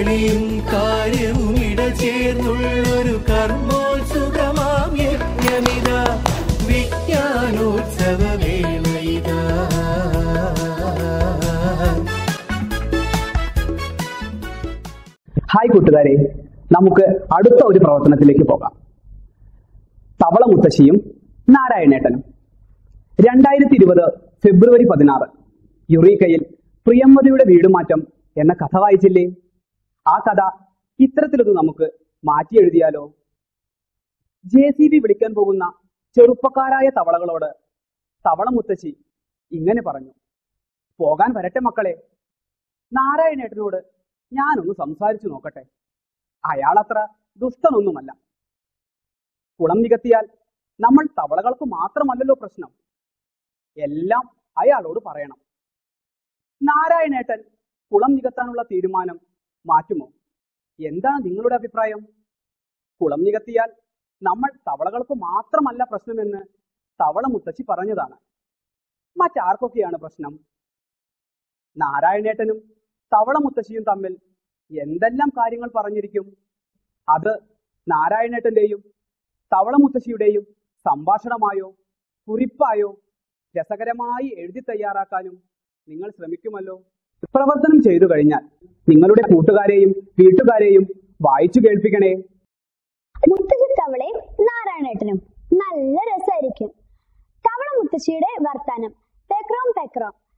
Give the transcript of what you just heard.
കളിയും കാര്യവും ഇടചേർന്നുള്ളൊരു കർമ്മോത്സുകമാം യജ്ഞമിത വിജ്ഞാനോത്സവ ഹായ് കൂട്ടുകാരെ നമുക്ക് അടുത്ത ഒരു പ്രവർത്തനത്തിലേക്ക് പോകാം. തവള മുത്തശ്ശിയും നാരായണേട്ടനും. രണ്ടായിരത്തി ഇരുപത് ഫെബ്രുവരി പതിനാറ് യുറീക്കയിൽ പ്രിയമ്മതിയുടെ വീടുമാറ്റം എന്ന കഥ വായിച്ചില്ലേ? ആ കഥ ഇത്തരത്തിലൊന്ന് നമുക്ക് മാറ്റി എഴുതിയാലോ? ജെ സി ബി വിളിക്കാൻ പോകുന്ന ചെറുപ്പക്കാരായ തവളകളോട് തവള മുത്തശ്ശി ഇങ്ങനെ പറഞ്ഞു. പോകാൻ വരട്ടെ മക്കളെ. നാരായണേട്ടനോട് ഞാനൊന്ന് സംസാരിച്ചു നോക്കട്ടെ. അയാളത്ര ദുഷ്ടനൊന്നുമല്ല. കുളം നികത്തിയാൽ നമ്മൾ തവളകൾക്ക് മാത്രമല്ലല്ലോ പ്രശ്നം. എല്ലാം അയാളോട് പറയണം. നാരായണേട്ടൻ കുളം നികത്താനുള്ള തീരുമാനം മാറ്റുമോ? എന്താണ് നിങ്ങളുടെ അഭിപ്രായം? കുളം നികത്തിയാൽ നമ്മൾ തവളകൾക്ക് മാത്രമല്ല പ്രശ്നമെന്ന് തവള മുത്തശ്ശി പറഞ്ഞതാണ്. മറ്റാർക്കൊക്കെയാണ് പ്രശ്നം? നാരായണേട്ടനും തവള മുത്തശ്ശിയും തമ്മിൽ എന്തെല്ലാം കാര്യങ്ങൾ പറഞ്ഞിരിക്കും? അത് നാരായണേട്ടന്റെയും തവള മുത്തശ്ശിയുടെയും സംഭാഷണമായോ കുറിപ്പായോ രസകരമായി എഴുതി തയ്യാറാക്കാനും നിങ്ങൾ ശ്രമിക്കുമല്ലോ? പ്രവർത്തനം ചെയ്തു കഴിഞ്ഞാൽ നിങ്ങളുടെ കൂട്ടുകാരെയും വീട്ടുകാരെയും വായിച്ചു കേൾപ്പിക്കണേ. മുത്തശ്ശി തവളയും നാരായണേട്ടനും നല്ല രസമായിരിക്കും. തവള മുത്തശ്ശിയുടെ വർത്താനം. പെക്രോം പെക്രോം.